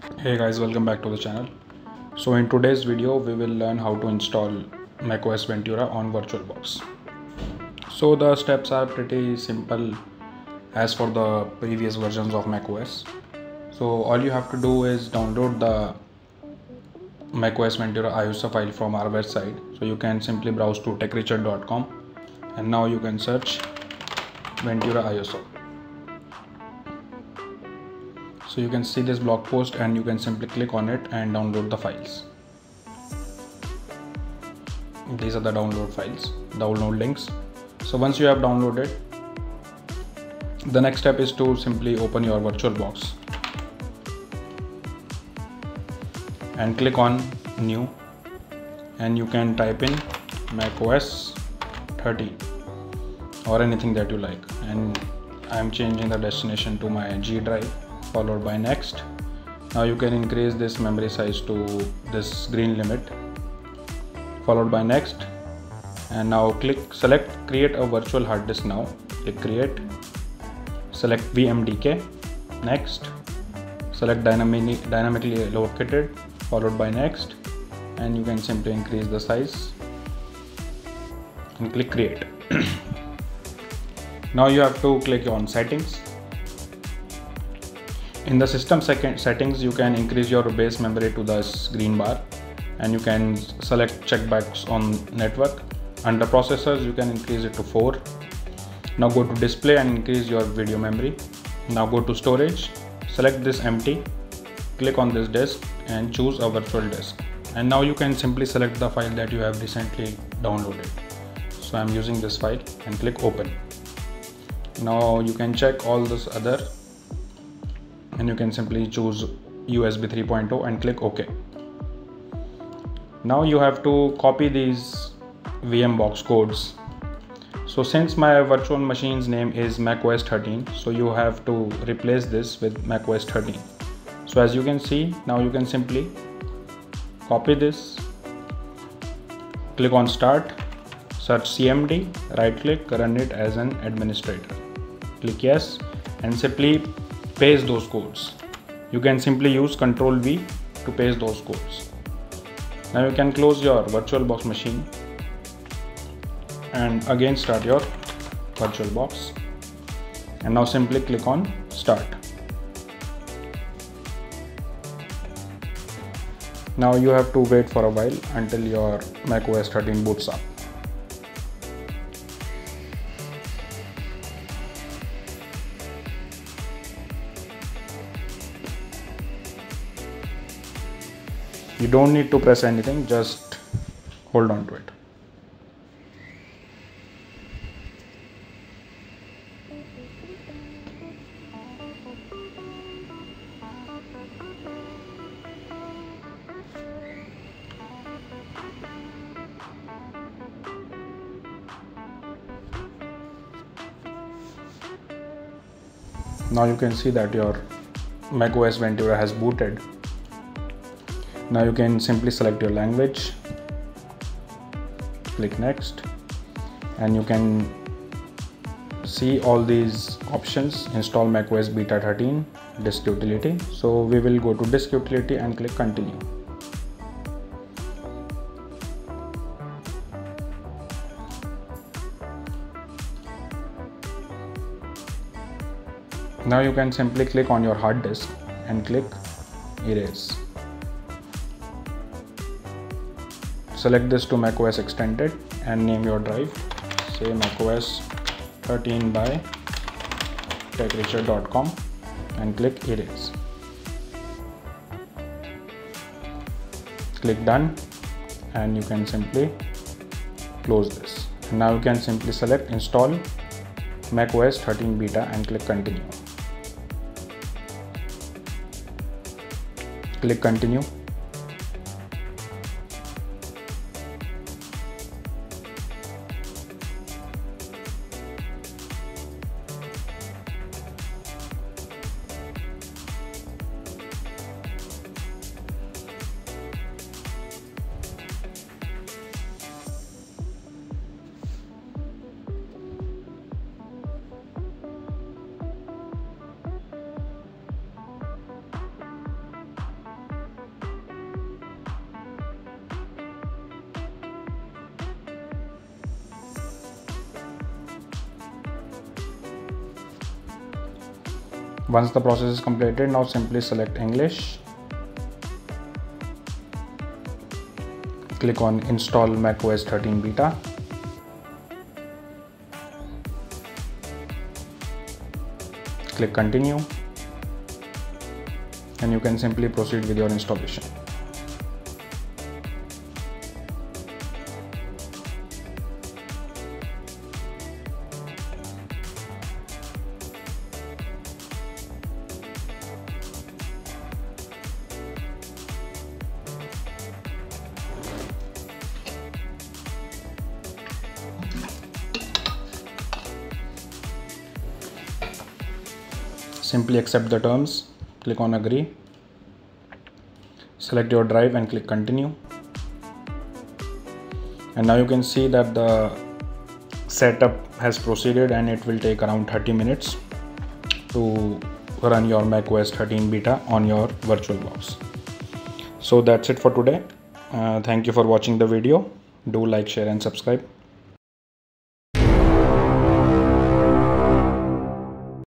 hey guys welcome back to the channel. So in today's video we will learn how to install macOS Ventura on VirtualBox. So the steps are pretty simple as for the previous versions of macOS. So all you have to do is download the macOS Ventura ISO file from our website. So you can simply browse to techrechard.com and now you can search Ventura ISO you can see this blog post and you can simply click on it and download the files. These are the download files download links. So once you have downloaded the next step is to simply open your VirtualBox and click on new. And you can type in macOS 13 or anything that you like. And I'm changing the destination to my G drive followed by next. Now you can increase this memory size to this green limit followed by next. And now click select create a virtual hard disk now. Click create select vmdk next. Select dynamically dynamically located followed by next. And you can simply increase the size and click create. Now you have to click on settings in the system settings you can increase your base memory to this green bar and you can select checkbox on network. Under processors you can increase it to 4 now go to display and increase your video memory. Now go to storage. Select this empty. Click on this disk and choose a virtual disk. And now you can simply select the file that you have recently downloaded. So i'm using this file and click open. Now you can check all this other and you can simply choose USB 3.0 and click OK. Now you have to copy these VMbox codes. So since my virtual machine's name is macOS 13, so you have to replace this with macOS 13. So as you can see, now you can simply copy this, click on start, search CMD, right click, run it as an administrator. Click yes and simply paste those codes. You can simply use Ctrl V to paste those codes. Now you can close your VirtualBox machine and again start your VirtualBox and now simply click on start. Now you have to wait for a while until your macOS 13 boots up. You don't need to press anything just hold on to it. Now you can see that your macOS Ventura has booted now you can simply select your language. Click next. And you can see all these options. Install macOS beta 13 disk utility. So we will go to disk utility and click continue. Now you can simply click on your hard disk and click erase select this to macOS extended and name your drive. Say macOS 13 by techrechard.com and click erase. Click done and you can simply close this. Now you can simply select install macOS 13 beta and click continue. Click continue once the process is completed now simply select English. Click on install macOS 13 beta. Click continue. And you can simply proceed with your installation simply accept the terms. Click on agree. Select your drive and click continue. And now you can see that the setup has proceeded and it will take around 30 minutes to run your mac os 13 beta on your virtualbox so that's it for today. Uh, thank you for watching the video. Do like share and subscribe